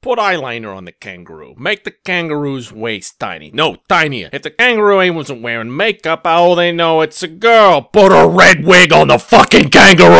Put eyeliner on the kangaroo. Make the kangaroo's waist tiny. No, tinier. If the kangaroo ain't wasn't wearing makeup, how will they know it's a girl? Put a red wig on the fucking kangaroo!